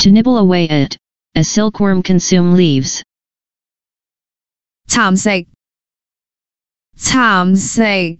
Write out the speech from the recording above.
To nibble away at, a silkworm consume leaves. 蠶食，蠶食，